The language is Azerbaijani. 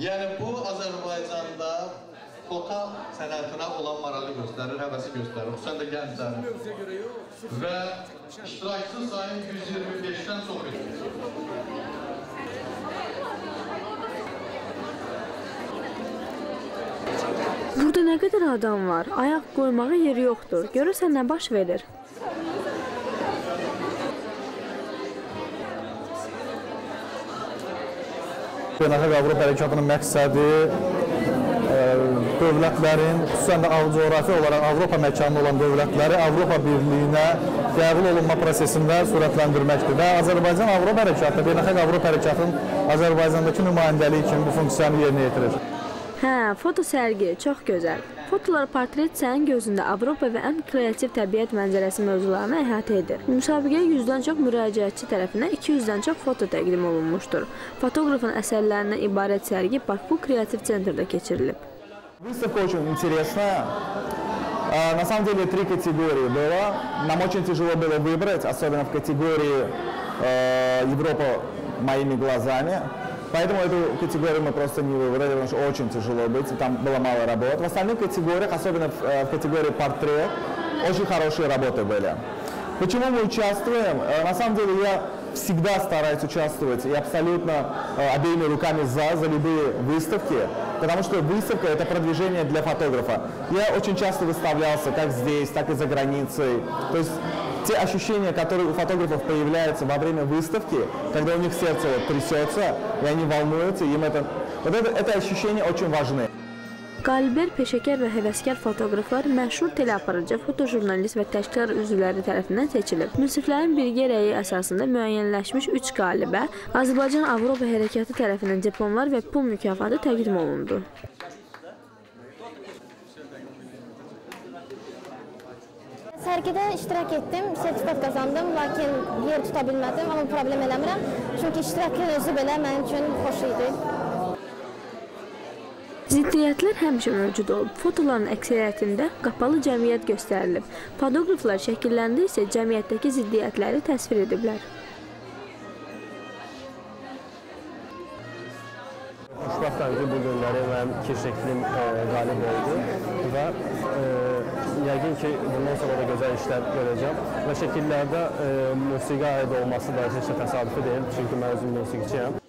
Yəni bu Azərbaycanda foto sənətinə olan marağı göstərir, həvəsi göstərir. Xüsusən də gənclərin. Və iştirakçı sayı 125-dən çox idi. Burada nə qədər adam var? Ayaq qoymağa yeri yoxdur. Görürsən nə baş verir? Beynəlxalq Avropa hərəkatının məqsədi ə, dövlətlərin, xüsusən də coğrafi olaraq Avropa məkanı olan dövlətləri Avropa Birliyinə qəbul olunma prosesində sürətləndirməkdir və Azərbaycan Avropa hərəkatı, beynəlxalq Avropa hərəkatının Azərbaycandakı nümayəndəliyi kimi bu funksiyanı yerinə yetirir. Hə, foto sərgi çox gözəl. Fotolar portret sənin gözündə Avropa və ən kreativ təbiət mənzərəsi mövzularını əhatə edir. Müsabiqəyə 100-dən çox müraciətçi tərəfindən 200-dən çox foto təqdim olunmuşdur. Fotoqrafın əsərlərindən ibarət sərgi Baku Kreativ Centrdə keçirilib. Выставка очень интересная. А, На самом деле три категории было. Нам очень тяжело было выбрать, особенно в категории э, Европа моими глазами. Поэтому эту категорию мы просто не выбрали, потому что очень тяжело быть, там было мало работ. В остальных категориях, особенно в, э, в категории портрет, очень хорошие работы были. Почему мы участвуем? Э, На самом деле я всегда стараюсь участвовать и абсолютно э, обеими руками за, за любые выставки, потому что выставка это продвижение для фотографа. Я очень часто выставлялся как здесь, так и за границей. То есть те ощущения, которые у фотографов появляются во время выставки, когда у них сердце вот трясется, и они волнуются, им это, вот это, это ощущения очень важны. Qaliblər peşəkar və həvəskar fotoqraflar məşhur teleaparıcı, fotojurnalist və təşkilat üzvləri tərəfindən seçilib. Münsiflərin birgə rəyi əsasında müəyyənləşmiş 3 qalibə Azərbaycan Avropa Hərəkatı tərəfindən diplomlar və pul mükafatı təqdim olundu. Sərgidə iştirak etdim, sertifikat qazandım, lakin yer tuta bilmədim, amma problem eləmirəm. Çünki iştirakın özü belə mənim üçün xoş idi. Ziddiyyətlər həmişə mövcud olub. Fotoların əksəriyyətində qapalı cəmiyyət göstərilib. Fotoqraflar şəkillərində isə cəmiyyətdəki ziddiyyətləri təsvir ediblər. Xoşbəxtəm ki, bu günləri mənim iki şəklim qalib oldu və e, yəqin ki, bundan sonra da gözəl işlər görəcəm. Və şəkillərdə e, musiqi aid olması da heç də təsadüfi deyil, çünki mən özüm musiqiçiyəm